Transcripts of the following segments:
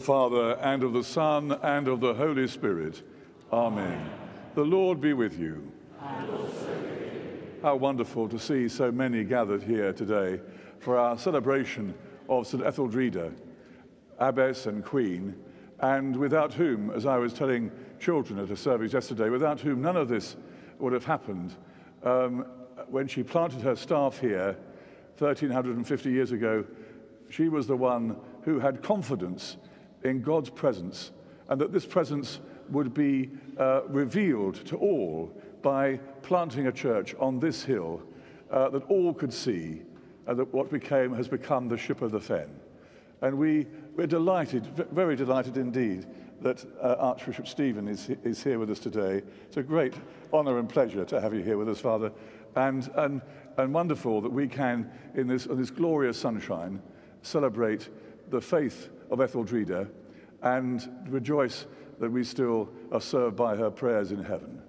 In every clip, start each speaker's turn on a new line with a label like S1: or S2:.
S1: The Father, and of the Son, and of the Holy Spirit. Amen. The Lord be with you. How wonderful to see so many gathered here today for our celebration of St. Etheldreda, Abbess and Queen, and without whom, as I was telling children at a service yesterday, without whom none of this would have happened. Um, when she planted her staff here 1350 years ago, she was the one who had confidence in God's presence and that this presence would be uh, revealed to all by planting a church on this hill uh, that all could see and that what became has become the ship of the fen. And we, we're delighted, very delighted indeed, that uh, Archbishop Stephen is, is here with us today. It's a great honor and pleasure to have you here with us, Father, and, and, and wonderful that we can, in this, in this glorious sunshine, celebrate the faith of Etheldreda and rejoice that we still are served by her prayers in heaven.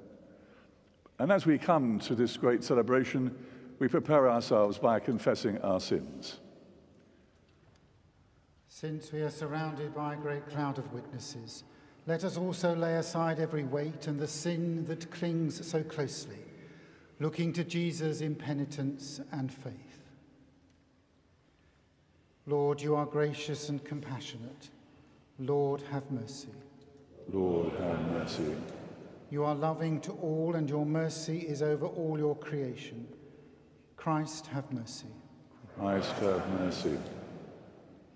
S1: And as we come to this great celebration, we prepare ourselves by confessing our sins.
S2: Since we are surrounded by a great cloud of witnesses, let us also lay aside every weight and the sin that clings so closely, looking to Jesus in penitence and faith. Lord, you are gracious and compassionate. Lord, have mercy.
S1: Lord, have mercy.
S2: You are loving to all, and your mercy is over all your creation. Christ, have mercy.
S1: Christ, have mercy.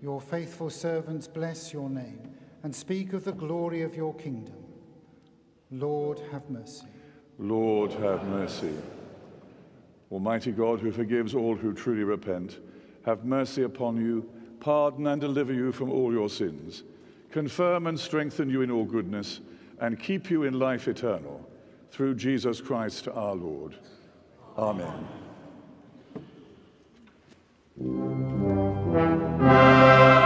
S2: Your faithful servants bless your name and speak of the glory of your kingdom. Lord, have mercy.
S1: Lord, have mercy. Almighty God, who forgives all who truly repent, have mercy upon you, pardon and deliver you from all your sins, confirm and strengthen you in all goodness, and keep you in life eternal, through Jesus Christ our Lord. Amen. Amen.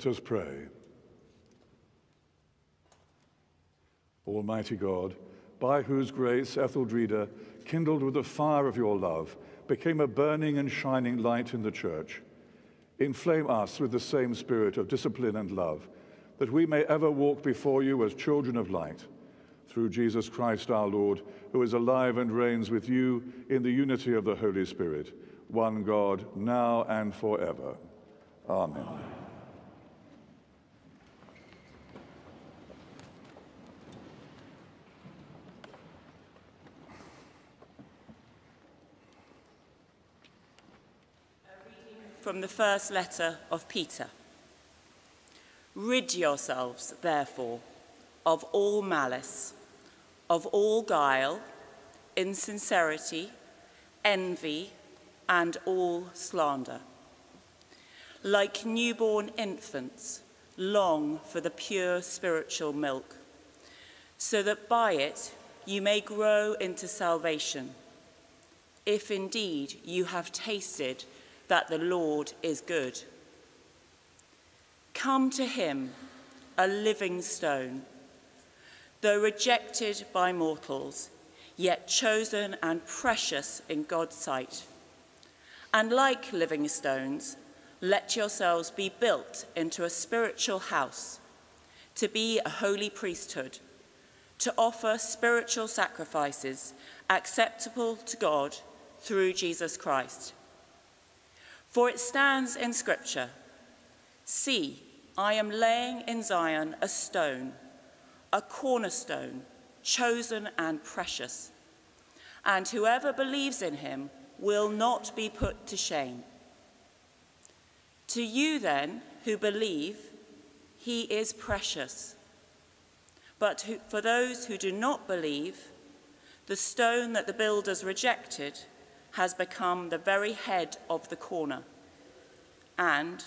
S1: Let us pray. Almighty God, by whose grace Etheldreda, kindled with the fire of your love, became a burning and shining light in the church, inflame us with the same spirit of discipline and love, that we may ever walk before you as children of light. Through Jesus Christ our Lord, who is alive and reigns with you in the unity of the Holy Spirit, one God, now and forever. Amen. Amen.
S3: From the first letter of Peter. Rid yourselves, therefore, of all malice, of all guile, insincerity, envy, and all slander. Like newborn infants, long for the pure spiritual milk, so that by it you may grow into salvation, if indeed you have tasted that the Lord is good. Come to him, a living stone, though rejected by mortals, yet chosen and precious in God's sight. And like living stones, let yourselves be built into a spiritual house, to be a holy priesthood, to offer spiritual sacrifices acceptable to God through Jesus Christ. For it stands in Scripture See, I am laying in Zion a stone, a cornerstone, chosen and precious. And whoever believes in him will not be put to shame. To you, then, who believe, he is precious. But who, for those who do not believe, the stone that the builders rejected has become the very head of the corner, and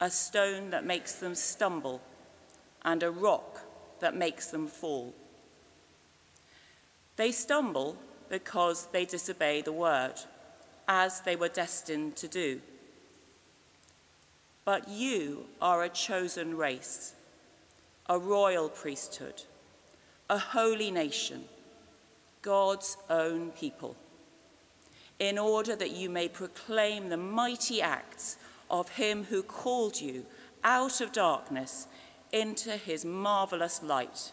S3: a stone that makes them stumble, and a rock that makes them fall. They stumble because they disobey the word, as they were destined to do. But you are a chosen race, a royal priesthood, a holy nation, God's own people in order that you may proclaim the mighty acts of him who called you out of darkness into his marvelous light.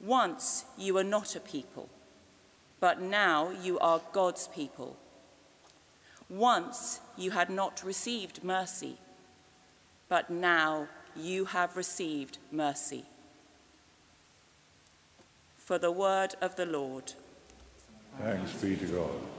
S3: Once you were not a people, but now you are God's people. Once you had not received mercy, but now you have received mercy. For the word of the Lord.
S1: Thanks be to God.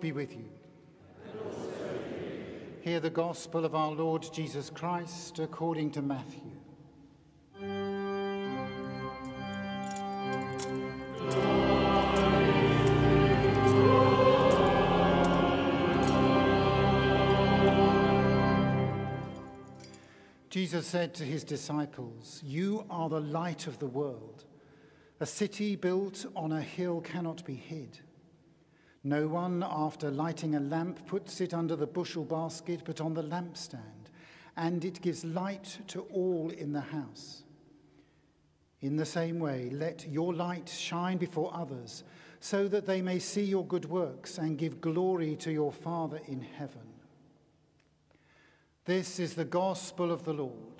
S2: Be with you. Hear the gospel of our Lord Jesus Christ according to Matthew. Jesus said to his disciples, You are the light of the world. A city built on a hill cannot be hid. No one, after lighting a lamp, puts it under the bushel basket, but on the lampstand, and it gives light to all in the house. In the same way, let your light shine before others, so that they may see your good works and give glory to your Father in heaven. This is the gospel of the Lord.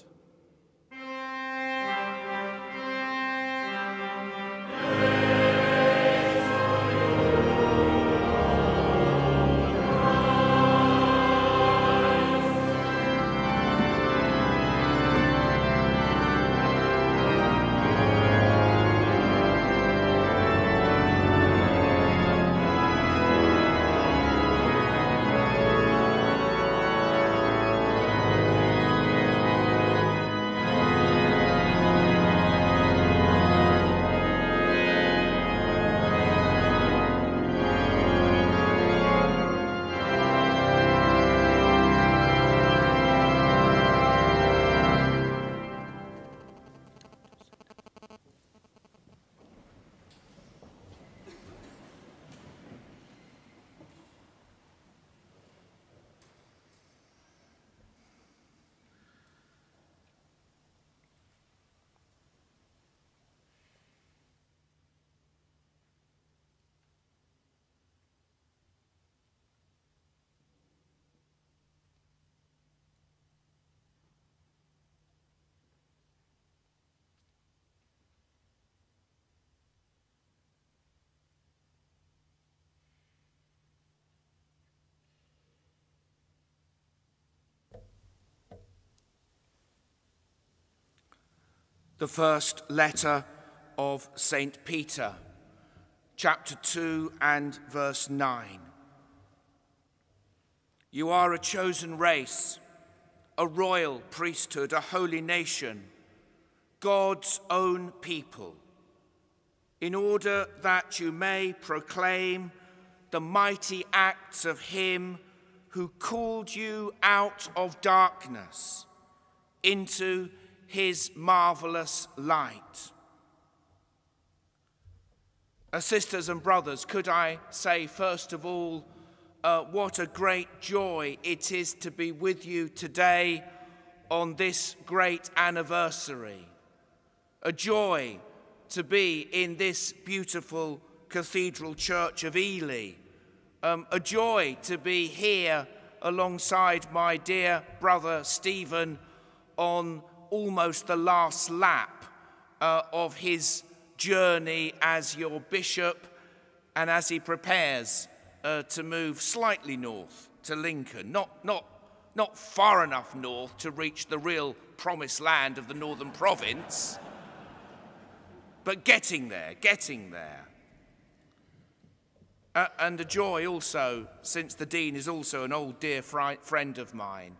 S4: The first letter of St. Peter, chapter 2 and verse 9. You are a chosen race, a royal priesthood, a holy nation, God's own people, in order that you may proclaim the mighty acts of Him who called you out of darkness into his marvelous light. Uh, sisters and brothers, could I say, first of all, uh, what a great joy it is to be with you today on this great anniversary. A joy to be in this beautiful cathedral church of Ely. Um, a joy to be here alongside my dear brother Stephen on almost the last lap uh, of his journey as your bishop and as he prepares uh, to move slightly north to Lincoln, not, not, not far enough north to reach the real promised land of the northern province, but getting there, getting there. Uh, and a joy also, since the Dean is also an old dear fri- friend of mine,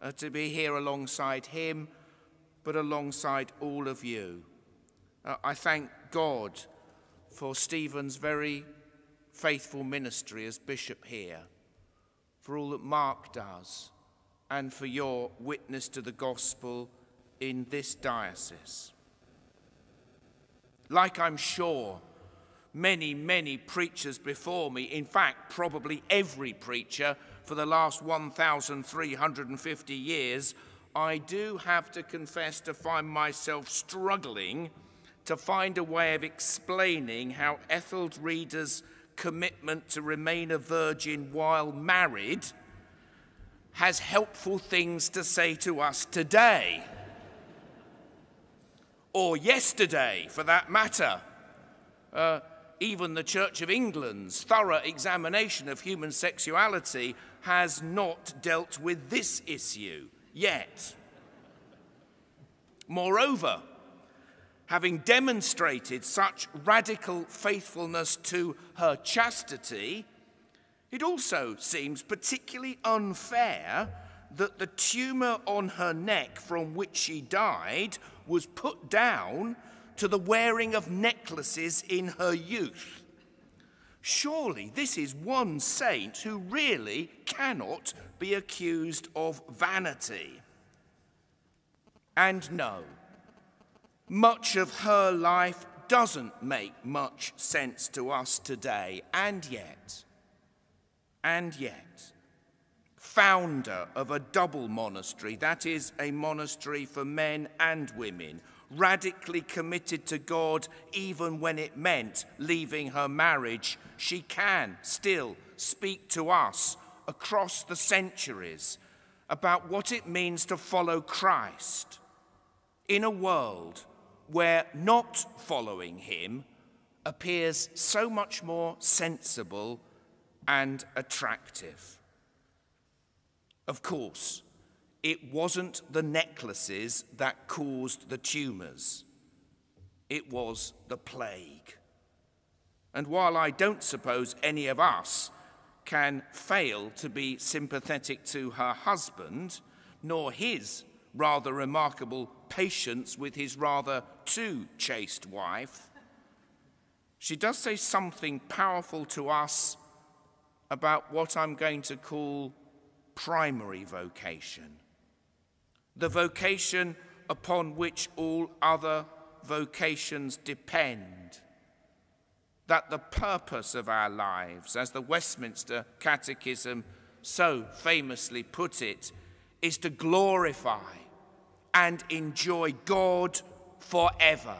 S4: uh, to be here alongside him but alongside all of you. Uh, I thank God for Stephen's very faithful ministry as bishop here, for all that Mark does, and for your witness to the gospel in this diocese. Like I'm sure many, many preachers before me, in fact, probably every preacher for the last 1,350 years, I do have to confess to find myself struggling to find a way of explaining how Etheldreda's commitment to remain a virgin while married has helpful things to say to us today. Or yesterday, for that matter. Uh, even the Church of England's thorough examination of human sexuality has not dealt with this issue yet. Moreover, having demonstrated such radical faithfulness to her chastity, It also seems particularly unfair that the tumour on her neck from which she died was put down to the wearing of necklaces in her youth. Surely this is one saint who really cannot be accused of vanity. And no, much of her life doesn't make much sense to us today, and yet, and yet, founder of a double monastery, that is, a monastery for men and women, radically committed to God even when it meant leaving her marriage, she can still speak to us across the centuries about what it means to follow Christ in a world where not following him appears so much more sensible and attractive. Of course, it wasn't the necklaces that caused the tumours, it was the plague. And while I don't suppose any of us can fail to be sympathetic to her husband, nor his rather remarkable patience with his rather too chaste wife, she does say something powerful to us about what I'm going to call primary vocation. The vocation upon which all other vocations depend. That the purpose of our lives, as the Westminster Catechism so famously put it, is to glorify and enjoy God forever.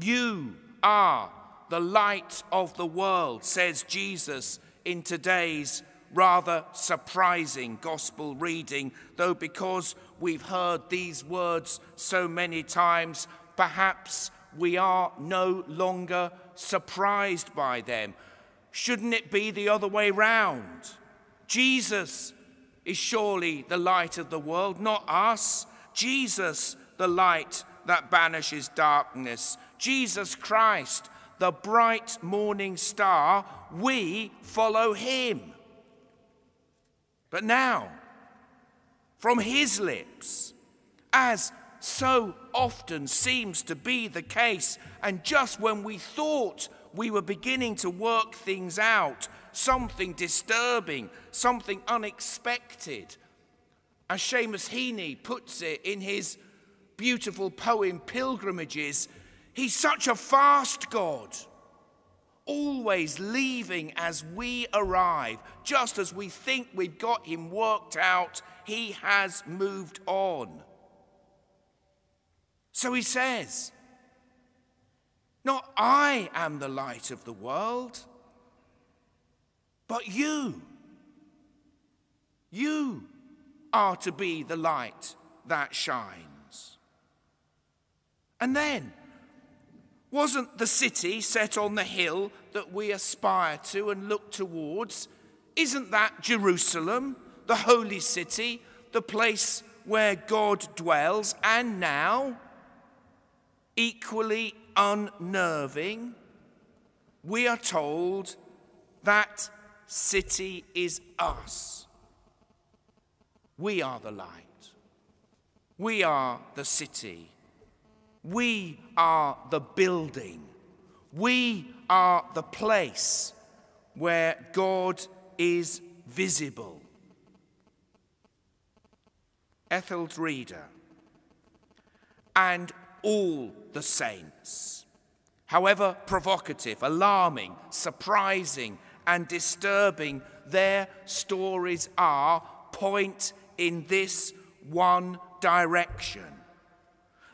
S4: You are the light of the world, says Jesus in today's rather surprising gospel reading, though because we've heard these words so many times, perhaps we are no longer surprised by them. Shouldn't it be the other way round? Jesus is surely the light of the world, not us. Jesus, the light that banishes darkness. Jesus Christ, the bright morning star. We follow him. But now, from his lips, as so often seems to be the case, and just when we thought we were beginning to work things out, something disturbing, something unexpected. As Seamus Heaney puts it in his beautiful poem Pilgrimages, he's such a fast God, always leaving as we arrive. Just as we think we've got him worked out, he has moved on. So he says, Not I am the light of the world but you. You are to be the light that shines. And then, wasn't the city set on the hill that we aspire to and look towards? Isn't that Jerusalem, the holy city, the place where God dwells, and now, equally unnerving, we are told that city is us. We are the light. We are the city. We are the building. We are the place where God is visible. Etheldreda and all the saints, however provocative, alarming, surprising, and disturbing their stories are, point in this one direction.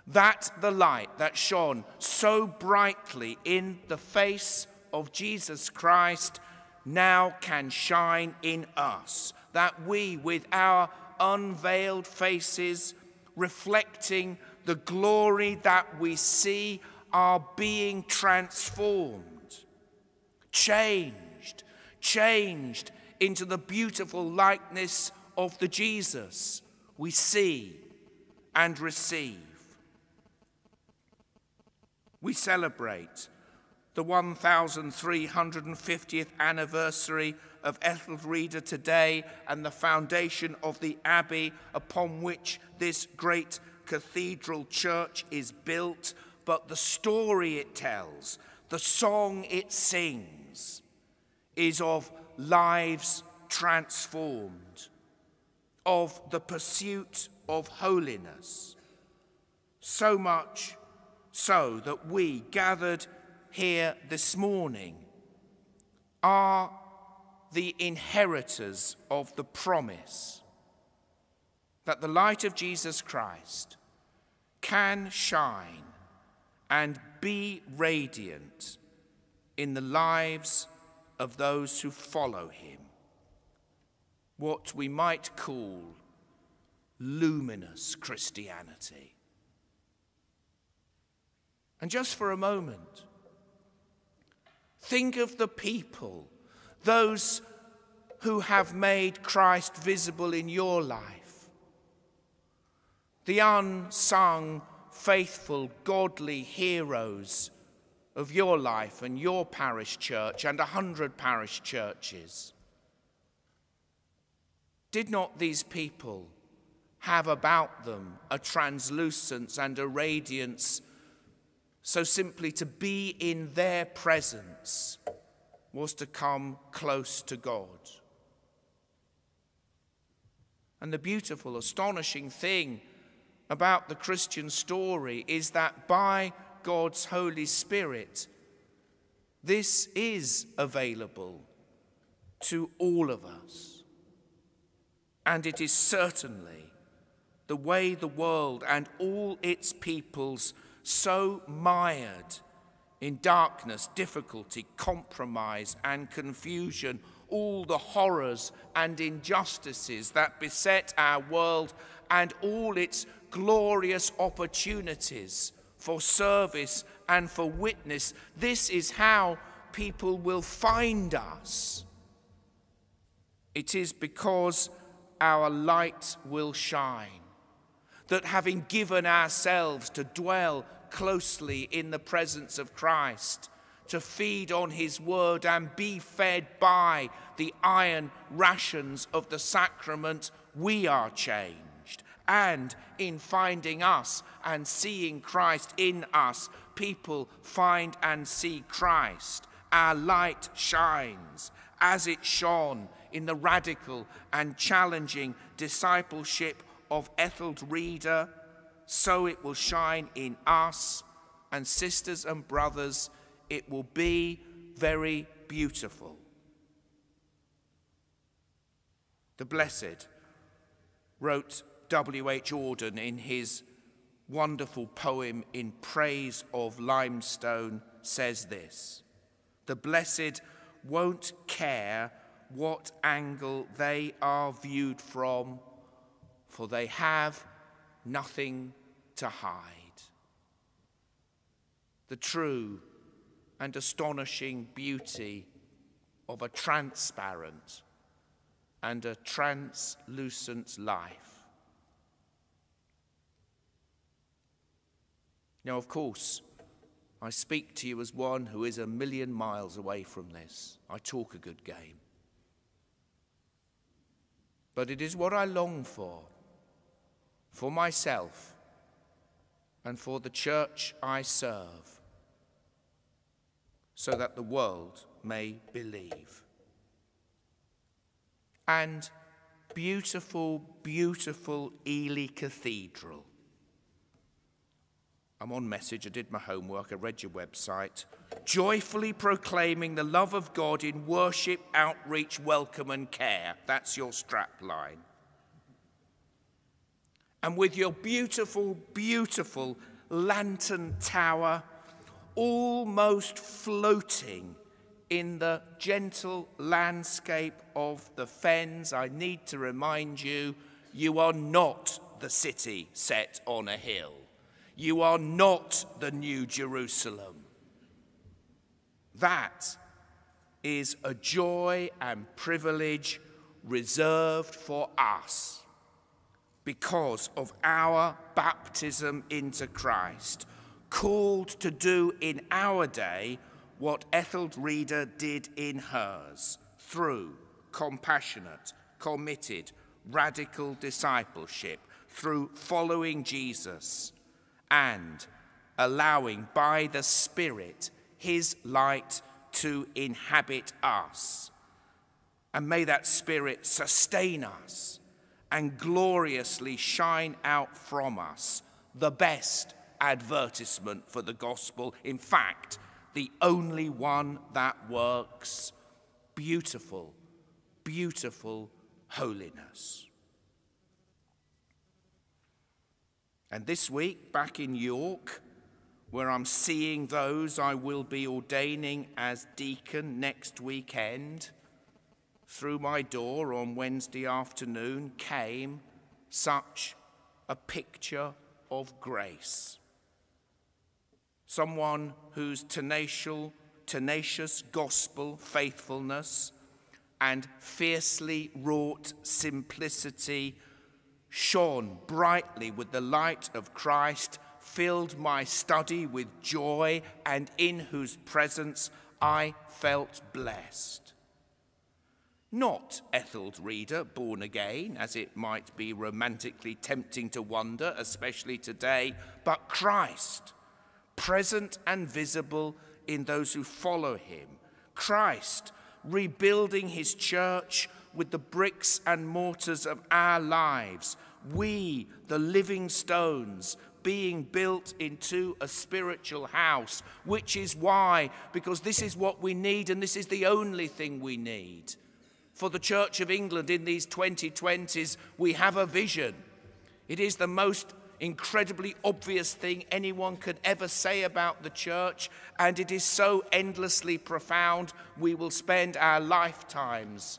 S4: That the light that shone so brightly in the face of Jesus Christ now can shine in us. That we, with our unveiled faces, reflecting the glory that we see, are being transformed, changed changed into the beautiful likeness of the Jesus we see and receive. We celebrate the 1350th anniversary of Etheldreda today and the foundation of the abbey upon which this great cathedral church is built, but the story it tells, the song it sings, is of lives transformed, of the pursuit of holiness. So much so that we gathered here this morning are the inheritors of the promise that the light of Jesus Christ can shine and be radiant in the lives of those who follow him. What we might call luminous Christianity. And just for a moment, think of the people, those who have made Christ visible in your life, the unsung, faithful, godly heroes of your life and your parish church and a hundred parish churches. Did not these people have about them a translucence and a radiance so simply to be in their presence was to come close to God? And the beautiful, astonishing thing about the Christian story is that by God's Holy Spirit, this is available to all of us. And it is certainly the way the world and all its peoples so mired in darkness, difficulty, compromise, and confusion, all the horrors and injustices that beset our world and all its glorious opportunities for service and for witness. This is how people will find us. It is because our light will shine, that having given ourselves to dwell closely in the presence of Christ, to feed on his word and be fed by the iron rations of the sacrament, we are changed and in finding us and seeing Christ in us, people find and see Christ. Our light shines as it shone in the radical and challenging discipleship of Etheldreda, so it will shine in us. And sisters and brothers, it will be very beautiful. The Blessed wrote W.H. Auden, in his wonderful poem in praise of limestone, says this The blessed won't care what angle they are viewed from, for they have nothing to hide. The true and astonishing beauty of a transparent and a translucent life Now, of course, I speak to you as one who is a million miles away from this. I talk a good game. But it is what I long for, for myself and for the church I serve, so that the world may believe. And beautiful, beautiful Ely Cathedral I'm on message. I did my homework. I read your website. Joyfully proclaiming the love of God in worship, outreach, welcome, and care. That's your strap line. And with your beautiful, beautiful lantern tower almost floating in the gentle landscape of the fens, I need to remind you you are not the city set on a hill. You are not the New Jerusalem. That is a joy and privilege reserved for us because of our baptism into Christ, called to do in our day what Etheldreda did in hers through compassionate, committed, radical discipleship, through following Jesus and allowing by the Spirit his light to inhabit us. And may that Spirit sustain us and gloriously shine out from us the best advertisement for the gospel. In fact, the only one that works. Beautiful, beautiful holiness. And this week, back in York, where I'm seeing those I will be ordaining as deacon next weekend, through my door on Wednesday afternoon came such a picture of grace. Someone whose tenacious, tenacious gospel faithfulness and fiercely wrought simplicity shone brightly with the light of Christ, filled my study with joy, and in whose presence I felt blessed. Not Etheldreda, born again, as it might be romantically tempting to wonder, especially today, but Christ, present and visible in those who follow him. Christ, rebuilding his church with the bricks and mortars of our lives. We, the living stones, being built into a spiritual house, which is why, because this is what we need and this is the only thing we need for the Church of England in these 2020s, we have a vision. It is the most incredibly obvious thing anyone could ever say about the church, and it is so endlessly profound, we will spend our lifetimes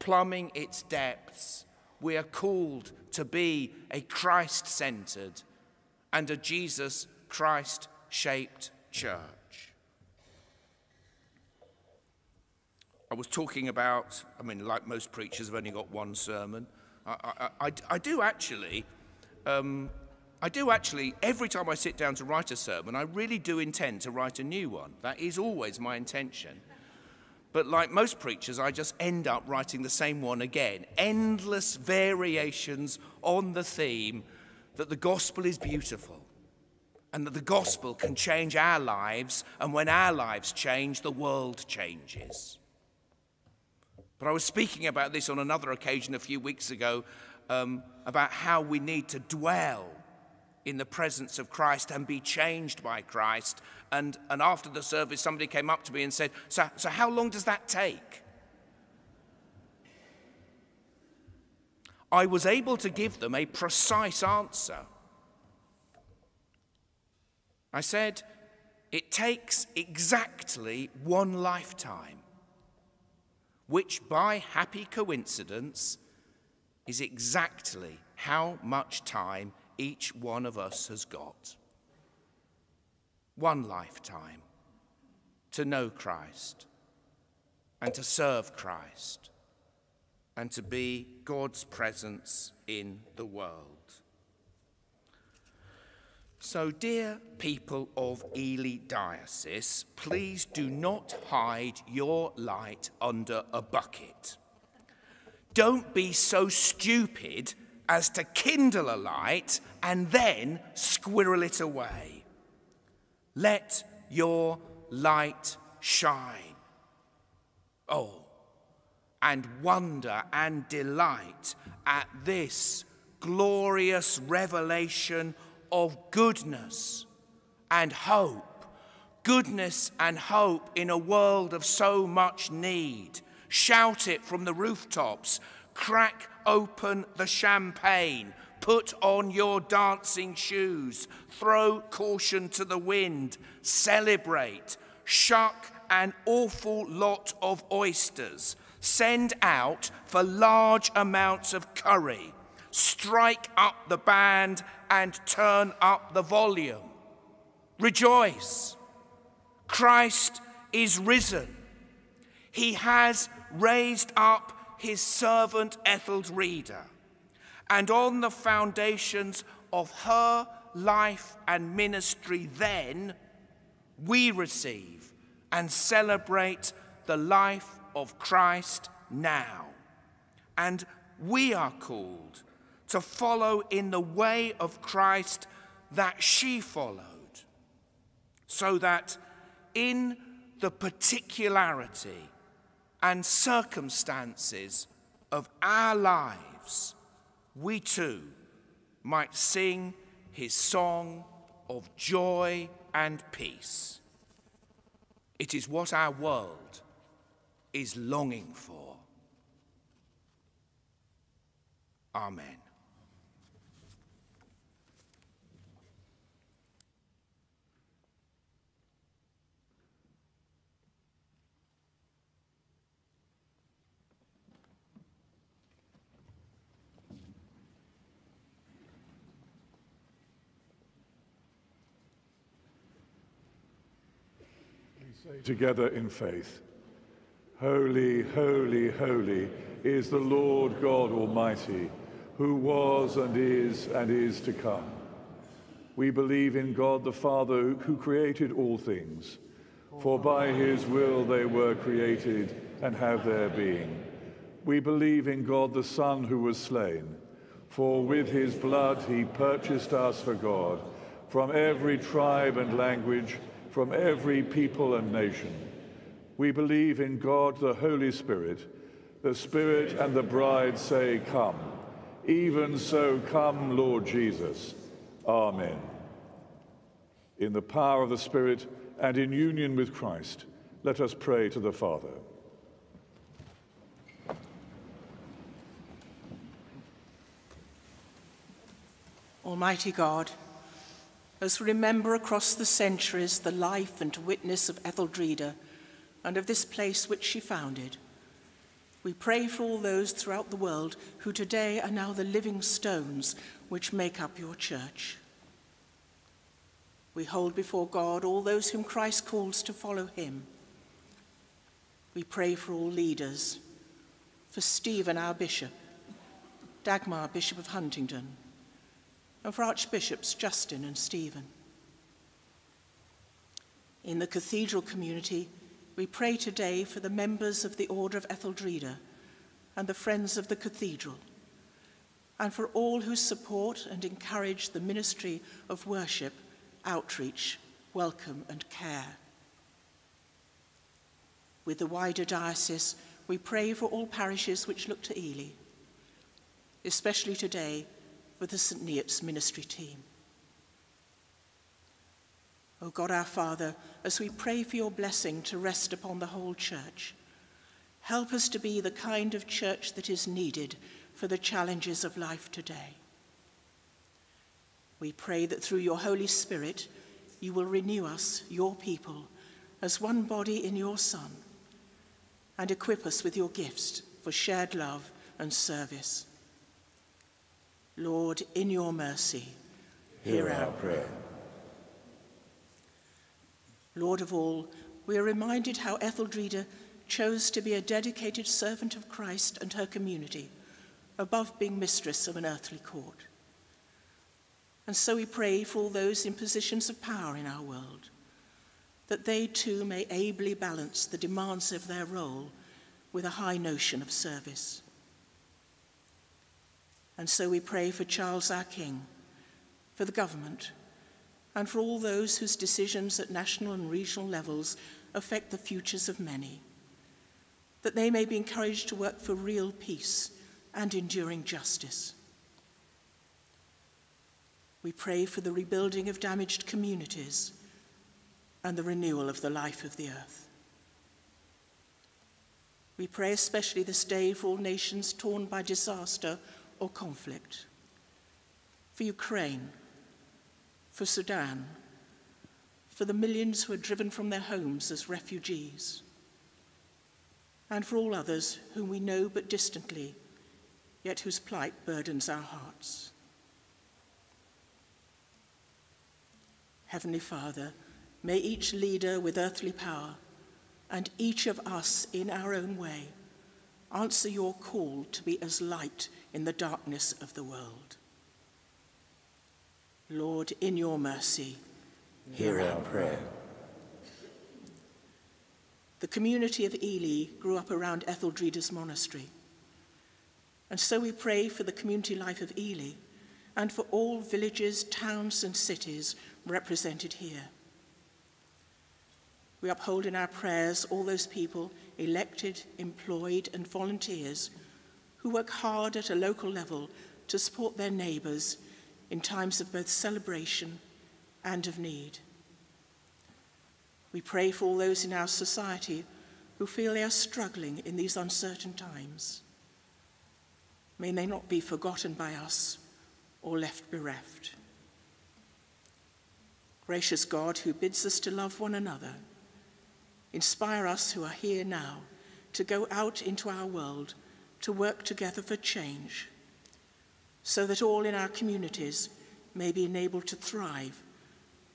S4: plumbing its depths. We are called to be a Christ centered and a Jesus Christ shaped church. I was talking about, I mean, like most preachers, I've only got one sermon. I, I, I, I do actually, um, I do actually, every time I sit down to write a sermon, I really do intend to write a new one. That is always my intention. But like most preachers, I just end up writing the same one again. Endless variations on the theme that the gospel is beautiful and that the gospel can change our lives, and when our lives change, the world changes. But I was speaking about this on another occasion a few weeks ago um, about how we need to dwell in the presence of Christ and be changed by Christ. And, and after the service, somebody came up to me and said, so, so how long does that take? I was able to give them a precise answer. I said, it takes exactly one lifetime which by happy coincidence is exactly how much time each one of us has got. One lifetime to know Christ and to serve Christ and to be God's presence in the world. So, dear people of Ely Diocese, please do not hide your light under a bucket. Don't be so stupid as to kindle a light and then squirrel it away. Let your light shine. Oh, and wonder and delight at this glorious revelation of goodness and hope. Goodness and hope in a world of so much need. Shout it from the rooftops. Crack open the champagne. Put on your dancing shoes. Throw caution to the wind. Celebrate. Shuck an awful lot of oysters. Send out for large amounts of curry strike up the band and turn up the volume. Rejoice. Christ is risen. He has raised up his servant Etheldreda, and on the foundations of her life and ministry, then we receive and celebrate the life of Christ now. And we are called to follow in the way of Christ that she followed, so that in the particularity and circumstances of our lives, we too might sing his song of joy and peace. It is what our world is longing for. Amen.
S1: Together in faith. Holy, holy, holy is the Lord God Almighty, who was and is and is to come. We believe in God the Father who created all things, for by his will they were created and have their being. We believe in God the Son who was slain, for with his blood he purchased us for God from every tribe and language from every people and nation. We believe in God the Holy Spirit. The Spirit and the bride say, Come. Even so, come, Lord Jesus. Amen. In the power of the Spirit and in union with Christ, let us pray to the Father.
S5: Almighty God, as we remember across the centuries the life and witness of Etheldreda and of this place which she founded. We pray for all those throughout the world who today are now the living stones which make up your church. We hold before God all those whom Christ calls to follow him. We pray for all leaders, for Stephen, our bishop, Dagmar, Bishop of Huntingdon, and for Archbishops Justin and Stephen. In the cathedral community, we pray today for the members of the Order of Etheldreda and the Friends of the Cathedral, and for all who support and encourage the ministry of worship, outreach, welcome, and care. With the wider diocese, we pray for all parishes which look to Ely, especially today with the St. Neots ministry team. O God our Father, as we pray for your blessing to rest upon the whole church, help us to be the kind of church that is needed for the challenges of life today. We pray that through your Holy Spirit, you will renew us, your people, as one body in your Son, and equip us with your gifts for shared love and service. Lord, in your mercy,
S6: hear our prayer.
S5: Lord of all, we are reminded how Etheldreda chose to be a dedicated servant of Christ and her community above being mistress of an earthly court. And so we pray for all those in positions of power in our world, that they too may ably balance the demands of their role with a high notion of service. And so we pray for Charles our King, for the government, and for all those whose decisions at national and regional levels affect the futures of many, that they may be encouraged to work for real peace and enduring justice. We pray for the rebuilding of damaged communities and the renewal of the life of the earth. We pray especially this day for all nations torn by disaster or conflict, for Ukraine, for Sudan, for the millions who are driven from their homes as refugees, and for all others whom we know but distantly, yet whose plight burdens our hearts. Heavenly Father, may each leader with earthly power and each of us in our own way answer your call to be as light in the darkness of the world. Lord, in your mercy,
S6: hear our prayer.
S5: The community of Ely grew up around Etheldreda's monastery. And so we pray for the community life of Ely and for all villages, towns, and cities represented here. We uphold in our prayers all those people, elected, employed, and volunteers, who work hard at a local level to support their neighbours in times of both celebration and of need. We pray for all those in our society who feel they are struggling in these uncertain times. May they not be forgotten by us or left bereft. Gracious God, who bids us to love one another, inspire us who are here now to go out into our world to work together for change, so that all in our communities may be enabled to thrive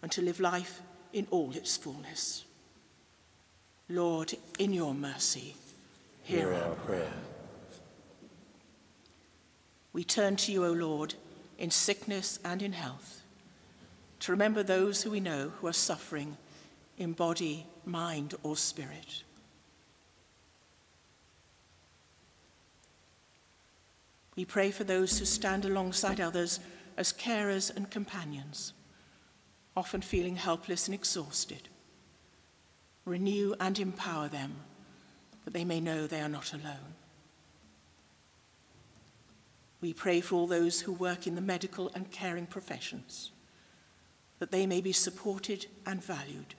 S5: and to live life in all its fullness. Lord, in your mercy, hear, hear our prayer. We turn to you, O Lord, in sickness and in health, to remember those who we know who are suffering in body, mind, or spirit. We pray for those who stand alongside others as carers and companions, often feeling helpless and exhausted. Renew and empower them that they may know they are not alone. We pray for all those who work in the medical and caring professions, that they may be supported and valued,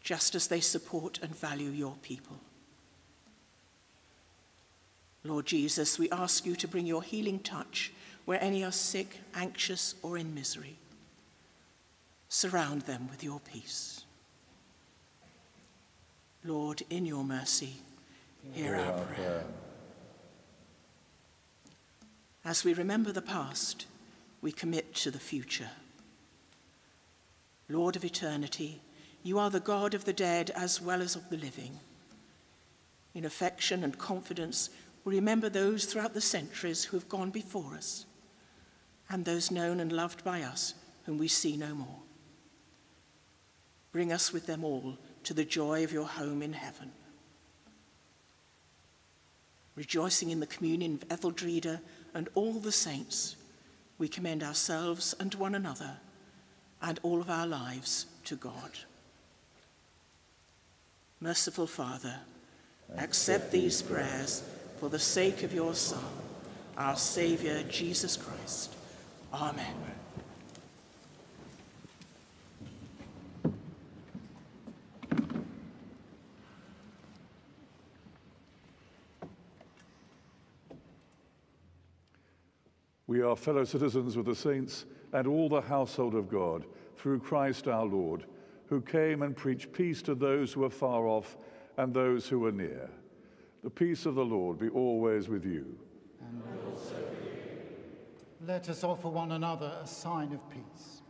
S5: just as they support and value your people. Lord Jesus, we ask you to bring your healing touch where any are sick, anxious, or in misery. Surround them with your peace. Lord, in your mercy, hear our prayer. As we remember the past, we commit to the future. Lord of eternity, you are the God of the dead as well as of the living. In affection and confidence, we remember those throughout the centuries who have gone before us, and those known and loved by us whom we see no more. Bring us with them all to the joy of your home in heaven. Rejoicing in the communion of Etheldreda and all the saints, we commend ourselves and one another and all of our lives to God. Merciful Father, accept these prayers for the sake of your Son, our Saviour, Jesus Christ. Amen.
S1: We are fellow citizens with the saints and all the household of God through Christ our Lord, who came and preached peace to those who are far off and those who are near. The peace of the Lord be always with you.
S2: And also with you. Let us offer one another a sign of peace.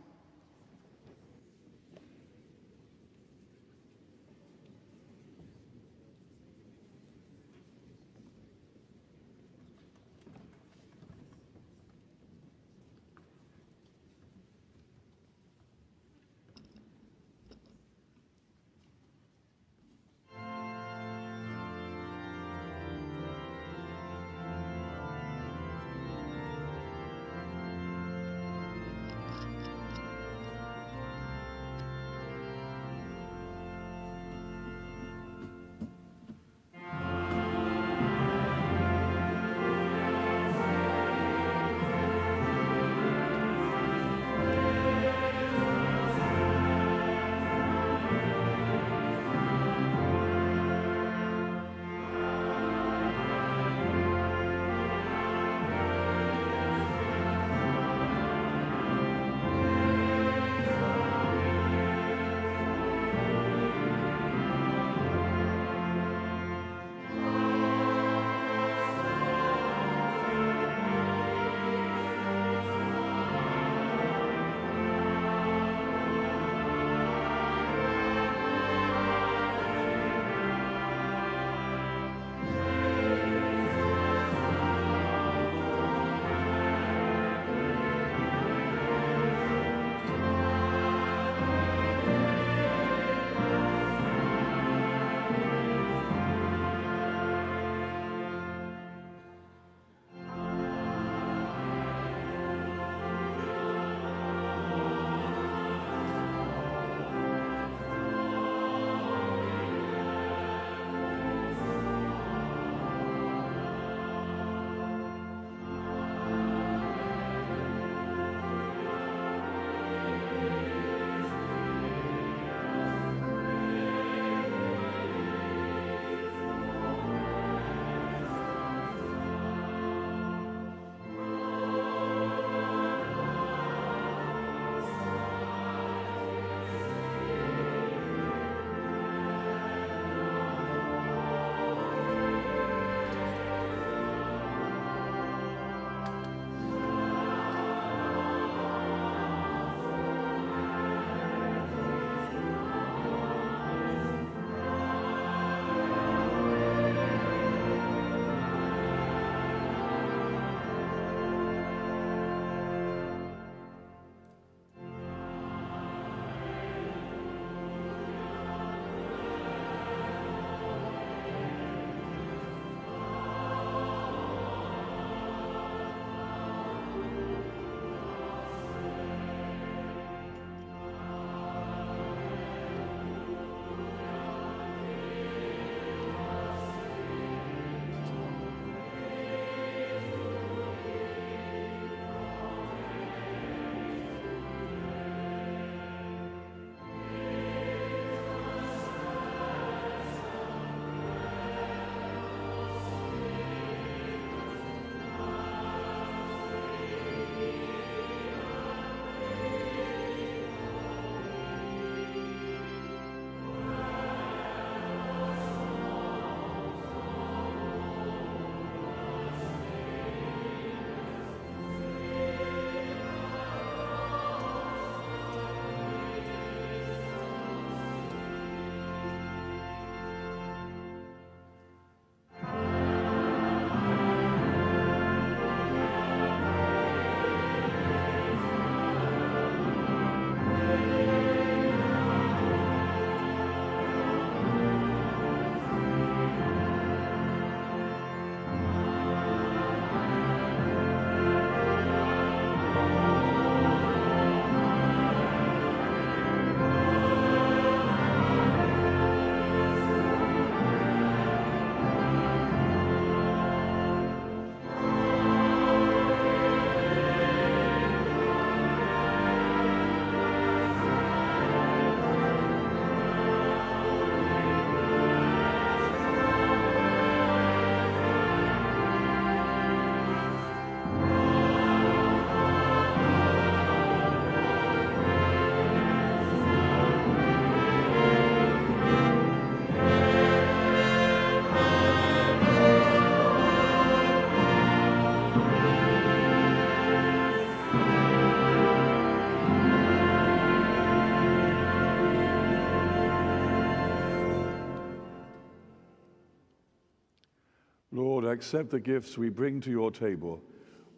S1: Accept the gifts we bring to your table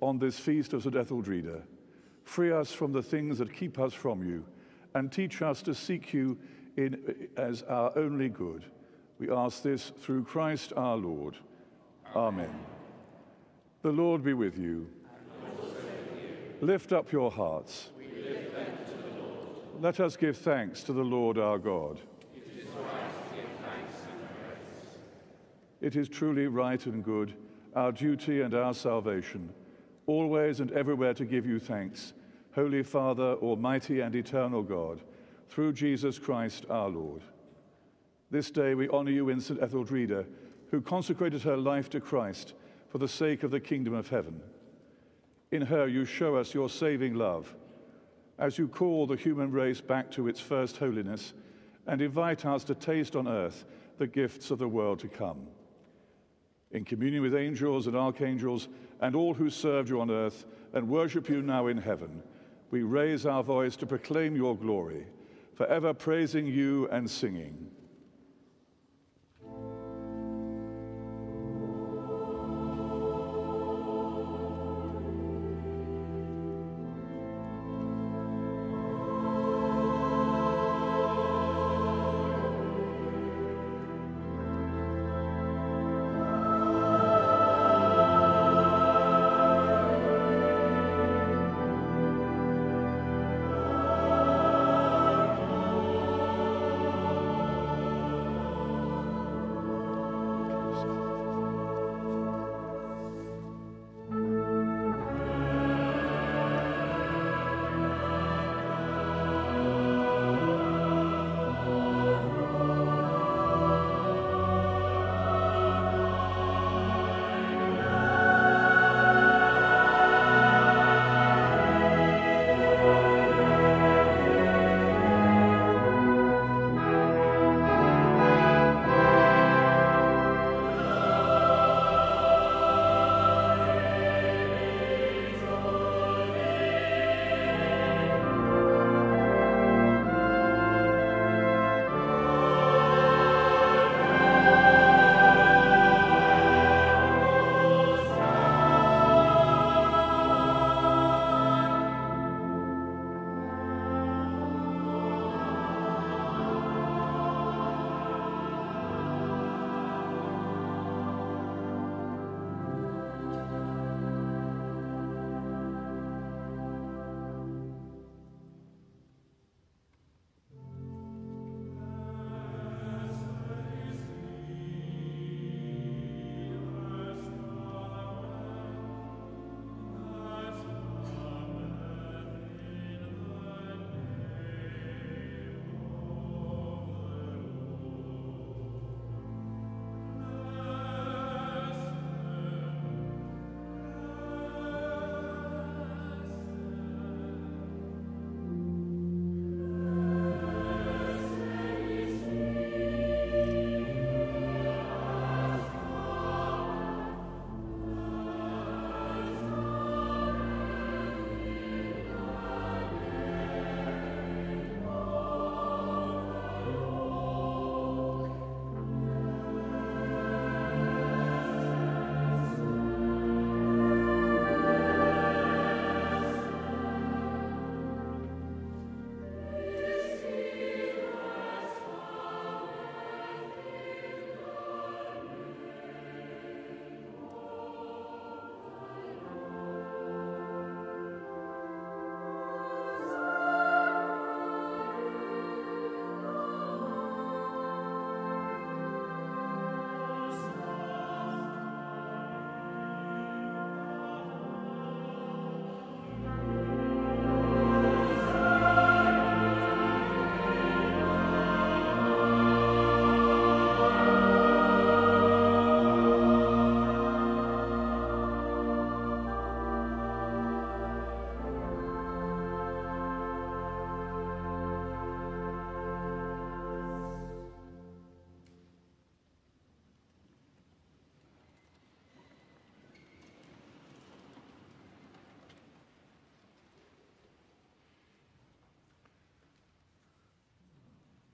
S1: on this feast of St. Etheldreda. Free us from the things that keep us from you, and teach us to seek you in, as our only good. We ask this through Christ our Lord. Amen. The Lord be with you. Lift up your hearts. Let us give thanks to the Lord our God. It is truly right and good, our duty and our salvation, always and everywhere to give you thanks, Holy Father, Almighty and eternal God, through Jesus Christ our Lord. This day we honor you in St. Etheldreda, who consecrated her life to Christ for the sake of the kingdom of heaven. In her you show us your saving love, as you call the human race back to its first holiness and invite us to taste on earth the gifts of the world to come. In communion with angels and archangels and all who served you on earth and worship you now in heaven, we raise our voice to proclaim your glory, forever praising you and singing.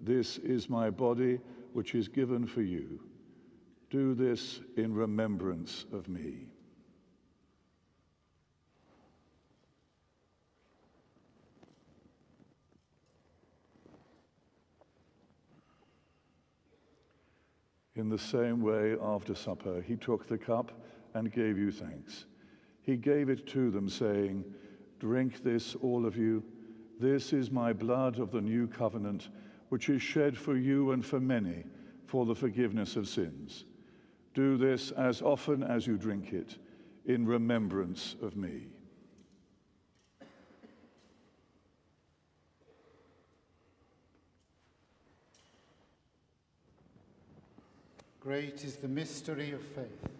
S1: This is my body, which is given for you. Do this in remembrance of me. In the same way, after supper, he took the cup and gave you thanks. He gave it to them, saying, Drink this, all of you. This is my blood of the new covenant, which is shed for you and for many for the forgiveness of sins. Do this as often as you drink it in remembrance of me.
S2: Great is the mystery of faith.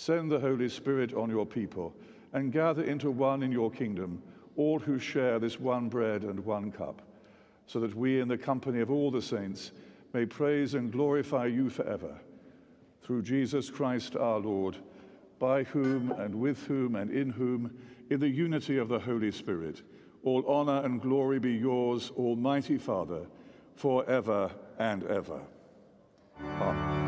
S1: Send the Holy Spirit on your people and gather into one in your kingdom all who share this one bread and one cup, so that we, in the company of all the saints, may praise and glorify you forever. Through Jesus Christ our Lord, by whom and with whom and in whom, in the unity of the Holy Spirit, all honor and glory be yours, Almighty Father, forever and ever. Amen.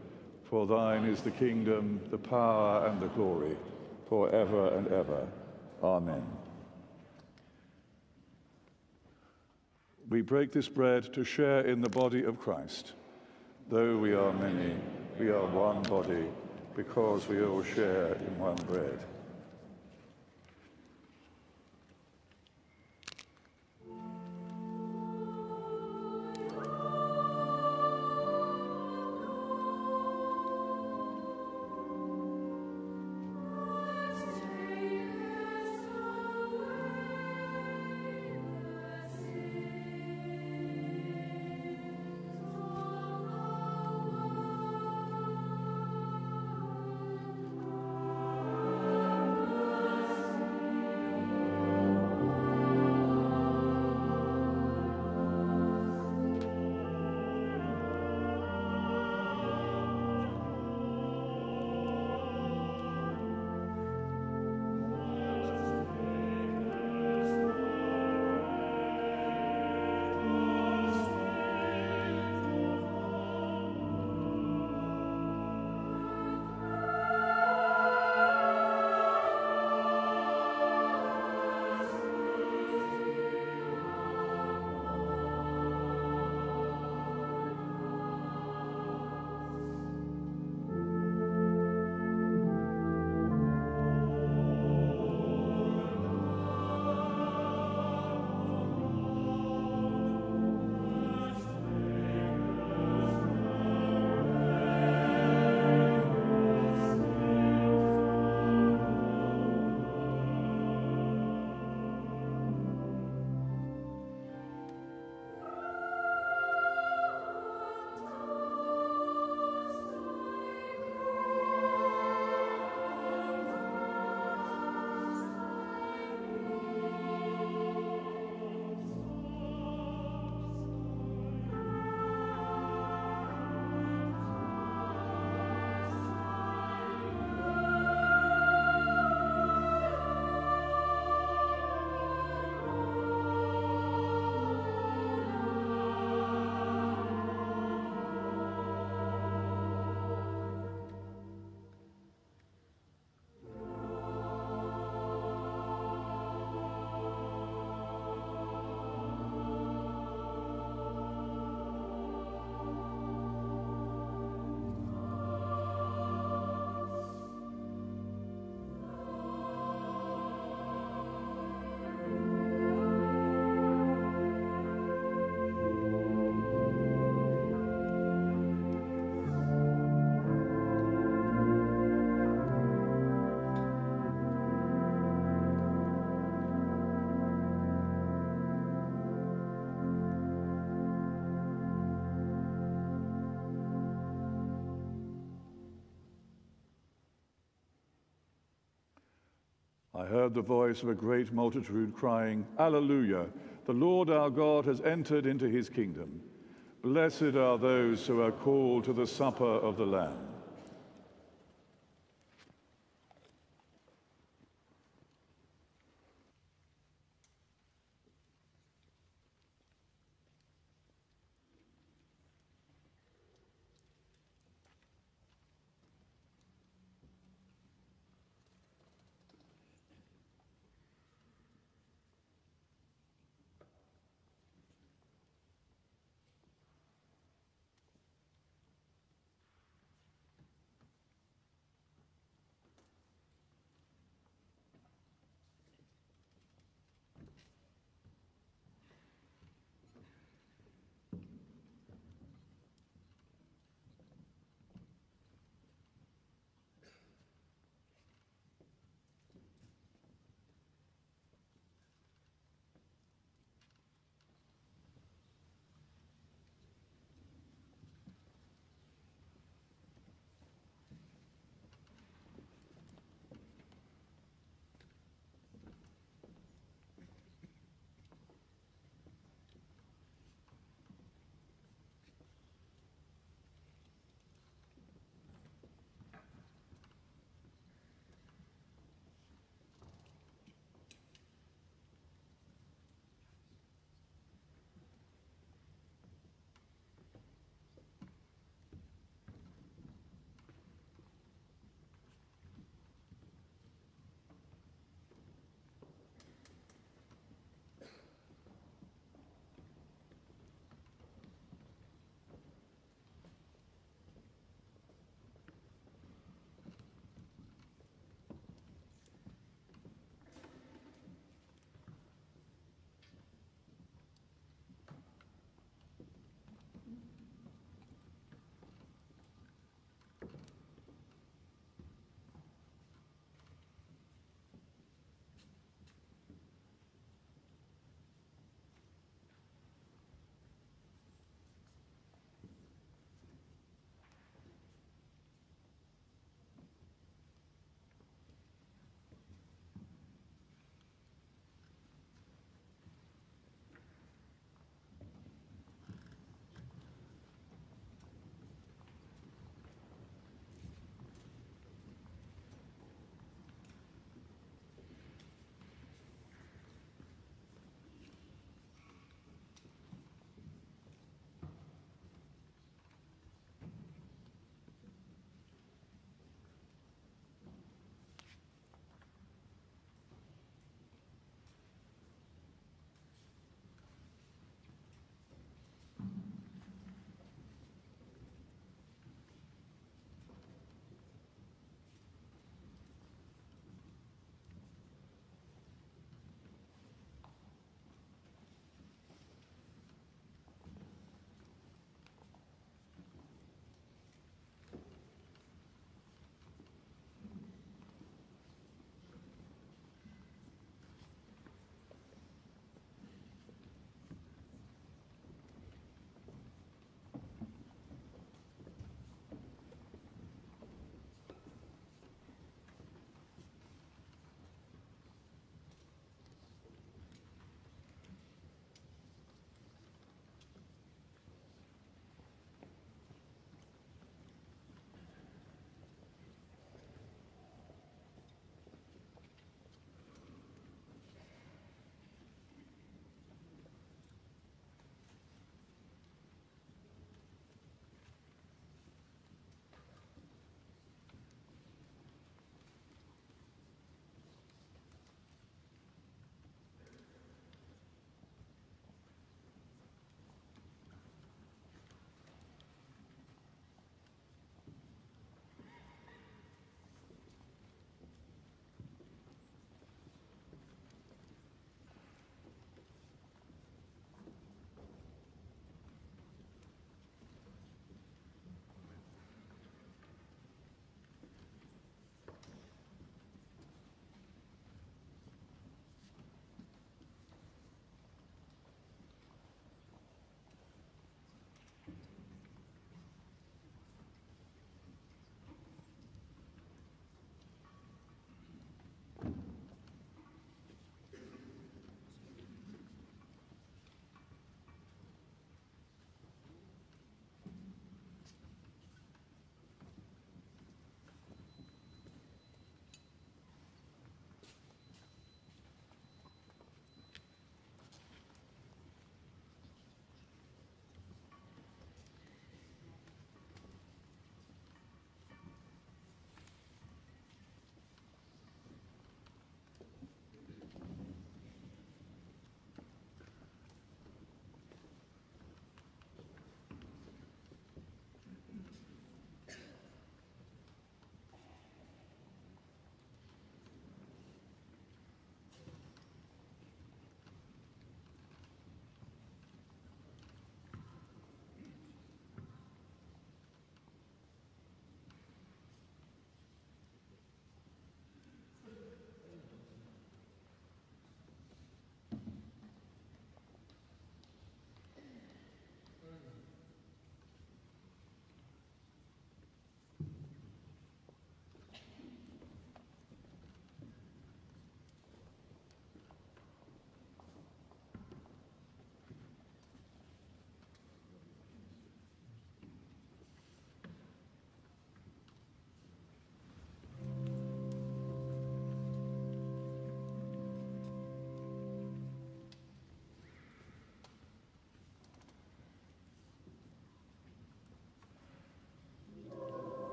S1: For thine is the kingdom, the power, and the glory, forever and ever. Amen. We break this bread to share in the body of Christ. Though we are many, we are one body, because we all share in one bread. Heard the voice of a great multitude crying, Alleluia! The Lord our God has entered into his kingdom. Blessed are those who are called to the supper of the Lamb.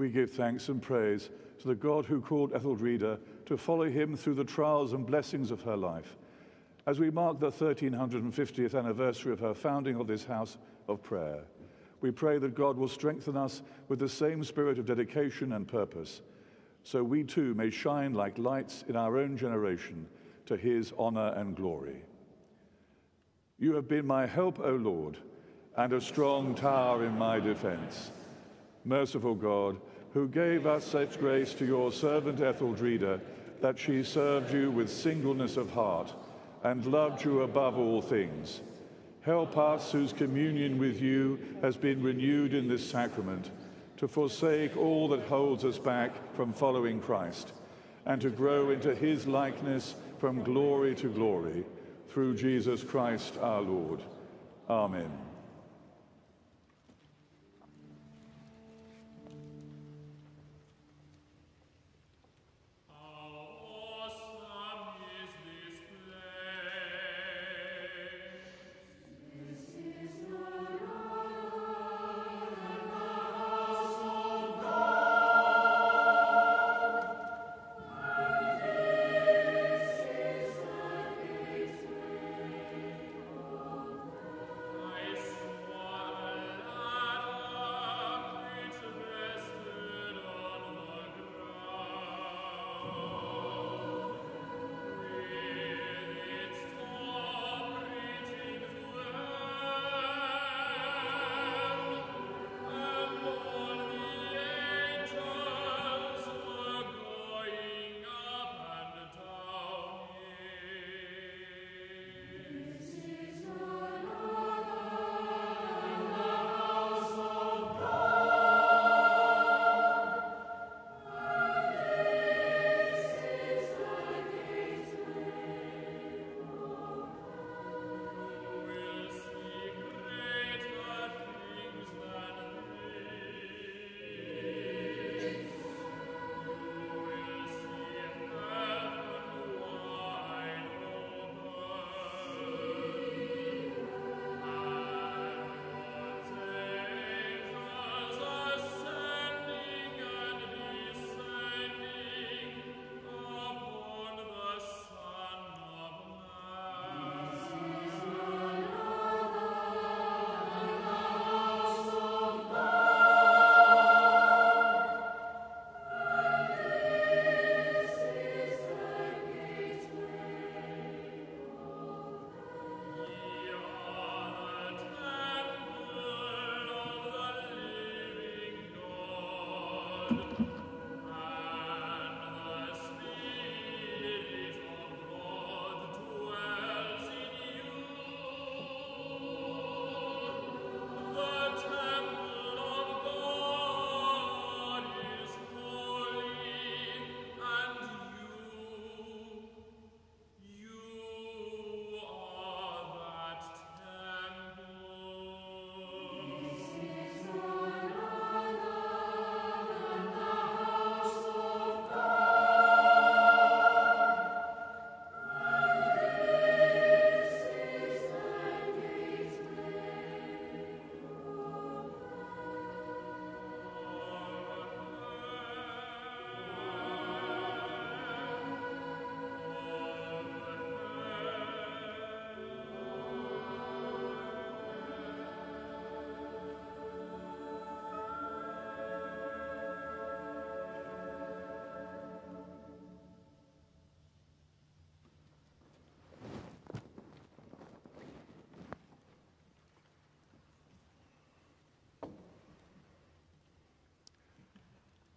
S1: We give thanks and praise to the God who called Etheldreda to follow him through the trials and blessings of her life. As we mark the 1350th anniversary of her founding of this house of prayer, we pray that God will strengthen us with the same spirit of dedication and purpose, so we too may shine like lights in our own generation to his honor and glory. You have been my help, O Lord, and a strong tower in my defense. Merciful God, who gave us such grace to your servant Etheldreda, that she served you with singleness of heart and loved you above all things. Help us, whose communion with you has been renewed in this sacrament, to forsake all that holds us back from following Christ, and to grow into his likeness from glory to glory, through Jesus Christ our Lord. Amen.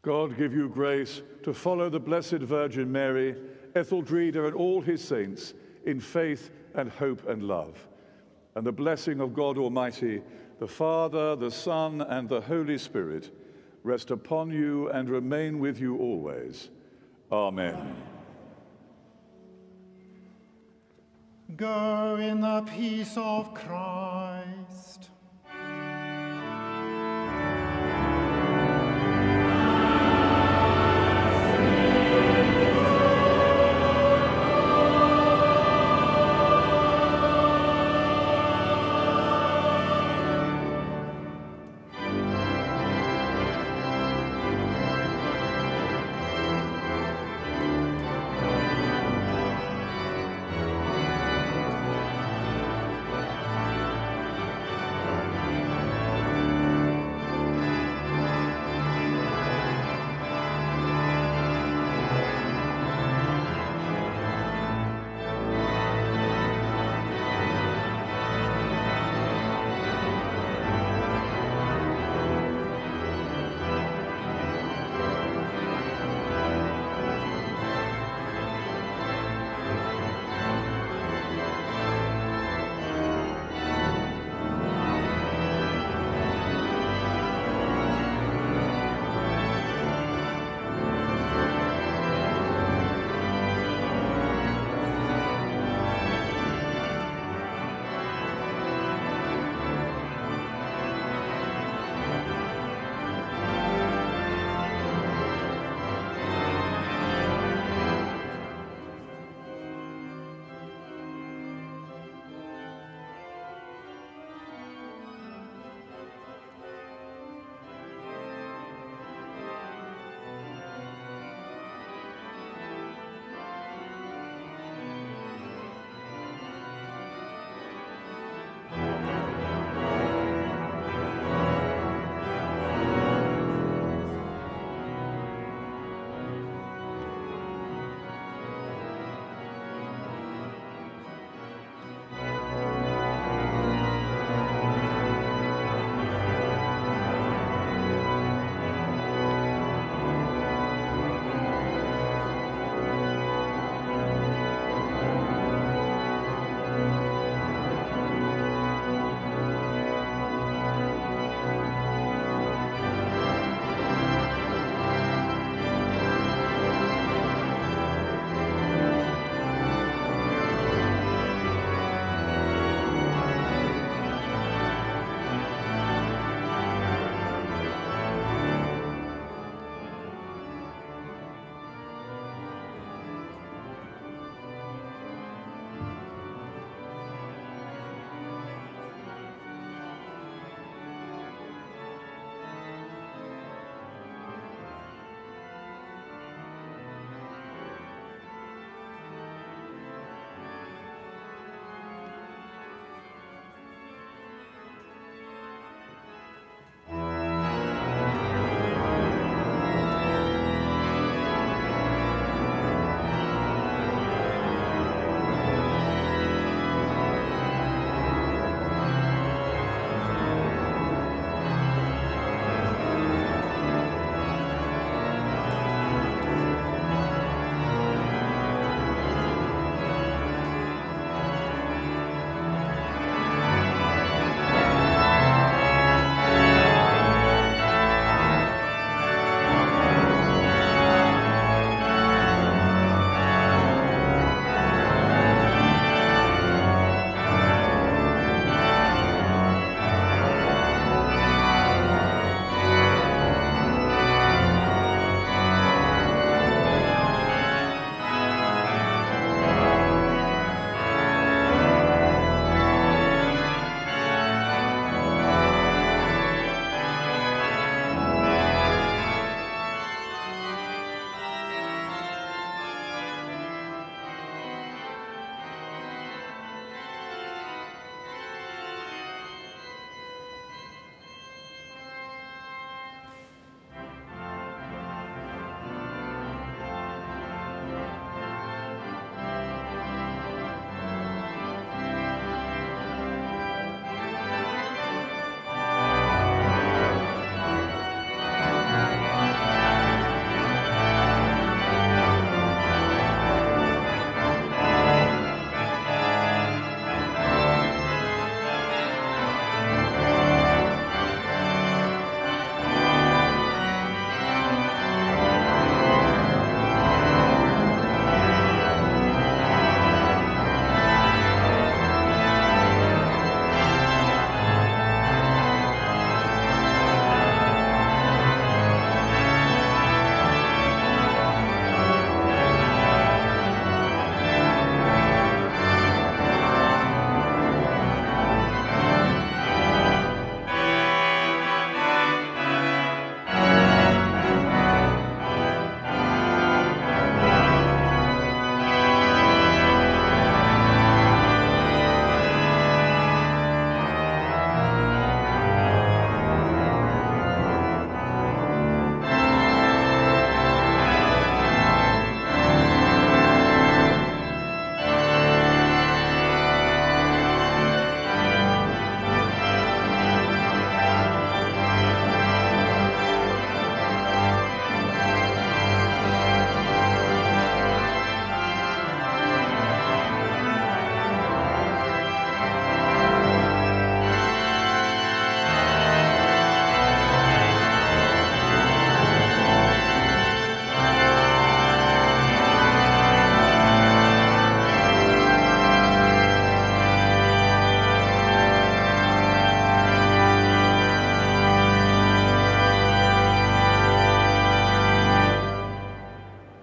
S1: God give you grace to follow the Blessed Virgin Mary, Etheldreda, and all his saints in faith and hope and love. And the blessing of God Almighty, the Father, the Son, and the Holy Spirit rest upon you and remain with you always. Amen.
S2: Go in the peace of Christ.